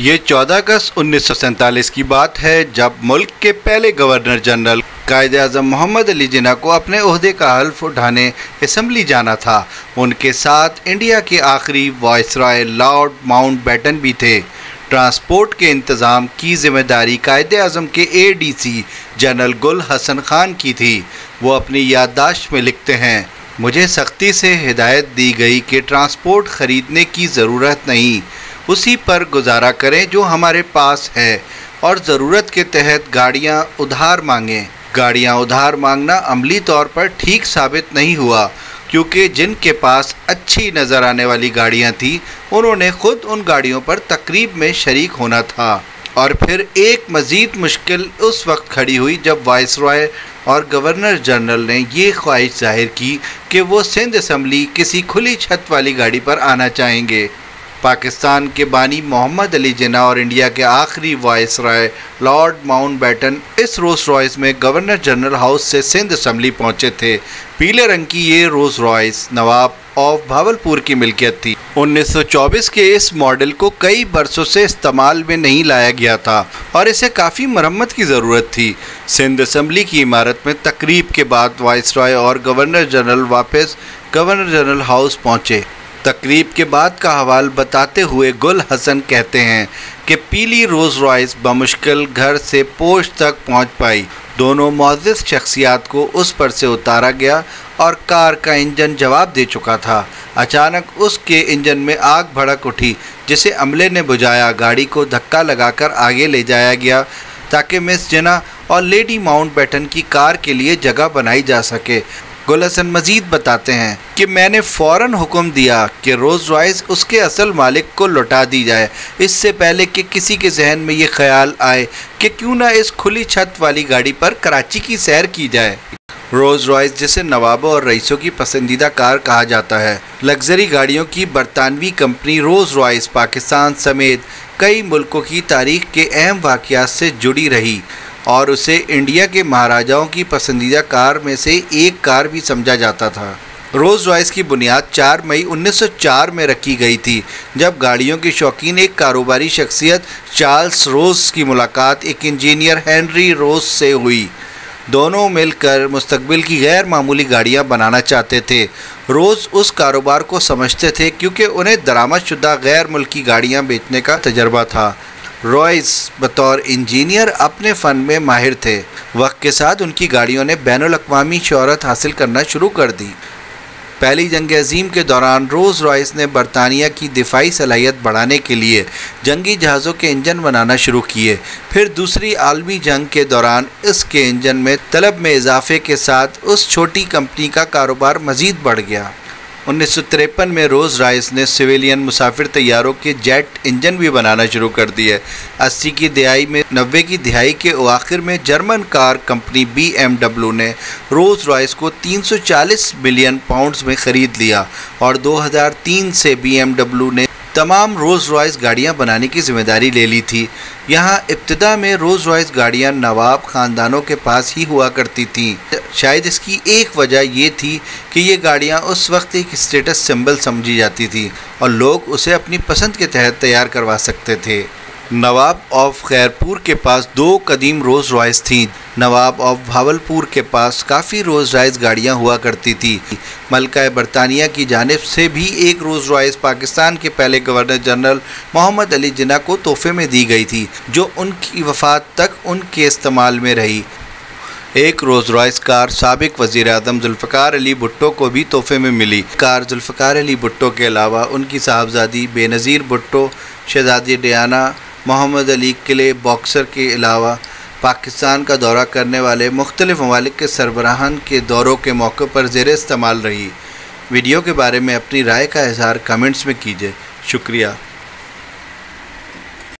ये 14 अगस्त उन्नीस सौ सैंतालीस की बात है, जब मुल्क के पहले गवर्नर जनरल कायद अजम मोहम्मद अली जिना को अपने अहदे का हल्फ उठाने असम्बली जाना था। उनके साथ इंडिया के आखिरी viceroy Lord Mountbatten भी थे। ट्रांसपोर्ट के इंतज़ाम की ज़िम्मेदारी कायद अजम के ए डी सी, जनरल गुल हसन खान की थी। वो अपनी याददाश्त में लिखते हैं, मुझे सख्ती से हिदायत दी गई कि ट्रांसपोर्ट ख़रीदने की ज़रूरत नहीं। उसी पर गुजारा करें जो हमारे पास है और ज़रूरत के तहत गाड़ियाँ उधार मांगें। गाड़ियाँ उधार मांगना अमली तौर पर ठीक साबित नहीं हुआ, क्योंकि जिनके पास अच्छी नज़र आने वाली गाड़ियाँ थी, उन्होंने ख़ुद उन गाड़ियों पर तकरीब में शरीक होना था। और फिर एक मज़ीद मुश्किल उस वक्त खड़ी हुई जब वाइस रॉय और गवर्नर जनरल ने ये ख्वाहिश ज़ाहिर की कि वो सिंध असम्बली किसी खुली छत वाली गाड़ी पर आना चाहेंगे। पाकिस्तान के बानी मोहम्मद अली जिना और इंडिया के आखिरी viceroy, Lord Mountbatten इस रोज रॉयस में गवर्नर जनरल हाउस से सिंध असम्बली पहुँचे थे। पीले रंग की ये Rolls Royce Nawab of Bahawalpur की मिल्कियत थी। 1924 के इस मॉडल को कई बरसों से इस्तेमाल में नहीं लाया गया था और इसे काफ़ी मरम्मत की ज़रूरत थी। सिंध असम्बली की इमारत में तकरीब के बाद वाइस रॉय और गवर्नर जनरल वापस गवर्नर जनरल हाउस पहुँचे। तकरीब के बाद का हवाल बताते हुए गुल हसन कहते हैं कि पीली रोज़ रॉयस बमुश्किल घर से पोश तक पहुँच पाई। दोनों मोज़ शख्सियात को उस पर से उतारा गया और कार का इंजन जवाब दे चुका था। अचानक उसके इंजन में आग भड़क उठी, जिसे अमले ने बुझाया। गाड़ी को धक्का लगाकर आगे ले जाया गया, ताकि मिस जना और लेडी माउंट बैटन की कार के लिए जगह बनाई जा सके। गुलसन मजीद बताते हैं कि मैंने फ़ौर हुक्म दिया कि रोज़ रॉयस उसके असल मालिक को लौटा दी जाए। इससे पहले कि किसी के जहन में ये ख्याल आए कि क्यों ना इस खुली छत वाली गाड़ी पर कराची की सैर की जाए। रोज़ रॉयस जिसे नवाबों और रईसों की पसंदीदा कार कहा जाता है। लग्जरी गाड़ियों की बरतानवी कंपनी रोज़ रॉयस पाकिस्तान समेत कई मुल्कों की तारीख के अहम वाक़ात से जुड़ी रही। और उसे इंडिया के महाराजाओं की पसंदीदा कार में से एक कार भी समझा जाता था। रोज़ रॉयस की बुनियाद 4 मई 1904 में रखी गई थी, जब गाड़ियों के शौकीन एक कारोबारी शख्सियत चार्ल्स रोज की मुलाकात एक इंजीनियर हेनरी रोज से हुई। दोनों मिलकर मुस्तबिल की गैर मामूली गाड़ियाँ बनाना चाहते थे। रोज़ उस कारोबार को समझते थे क्योंकि उन्हें दरामद शुदा गैर मुल्की गाड़ियाँ बेचने का तजर्बा था। रॉयस बतौर इंजीनियर अपने फ़न में माहिर थे। वक्त के साथ उनकी गाड़ियों ने बैन अवी शहरत हासिल करना शुरू कर दी। पहली जंग अजीम के दौरान रोज़ रॉयस ने बरतानिया की दिफाई सलाहियत बढ़ाने के लिए जंगी जहाज़ों के इंजन बनाना शुरू किए। फिर दूसरी आलमी जंग के दौरान इसके इंजन में तलब में इजाफे के साथ उस छोटी कंपनी का कारोबार मज़ीद बढ़ गया। उन्नीस सौ तिरपन में रोज़ राइस ने सिविलियन मुसाफिर तैयारों के जेट इंजन भी बनाना शुरू कर दिए। अस्सी की दिहाई में, नब्बे की दिहाई के आखिर में जर्मन कार कंपनी बीएमडब्ल्यू ने रोज़ रॉयस को 340 मिलियन पाउंड्स में ख़रीद लिया और 2003 से बीएमडब्ल्यू ने तमाम रोज़ रॉयस गाड़ियाँ बनाने की ज़िम्मेदारी ले ली थी। यहाँ इब्तदा में रोज़ रॉयस गाड़ियाँ नवाब ख़ानदानों के पास ही हुआ करती थीं। शायद इसकी एक वजह ये थी कि ये गाड़ियाँ उस वक्त एक स्टेटस सिंबल समझी जाती थी और लोग उसे अपनी पसंद के तहत तैयार करवा सकते थे। नवाब ऑफ़ खैरपुर के पास दो कदीम रोज़ रॉयस थीं। नवाब ऑफ़ भावलपुर के पास काफ़ी रोज़ रॉयस गाड़ियाँ हुआ करती थी। मलका बरतानिया की जानब से भी एक रोज़ रॉयस पाकिस्तान के पहले गवर्नर जनरल मोहम्मद अली जिना को तोहफे में दी गई थी, जो उनकी वफात तक उनके इस्तेमाल में रही। एक रोज़ रॉयस कार सबक वज़ी अजम जुल्फ़ार अली भुट्टो को भी तोहफे में मिली। कार जुल्फ़ार अली भुट्टो के अलावा उनकी साहबजादी बेनज़ीर भुट्टो, शहजादी डियाना, मोहम्मद अली किले बॉक्सर के अलावा पाकिस्तान का दौरा करने वाले मुख्तलिफ़ ममालिक के सरबराहान के दौरों के मौके पर जेर इस्तेमाल रही। वीडियो के बारे में अपनी राय का इजहार कमेंट्स में कीजिए। शुक्रिया।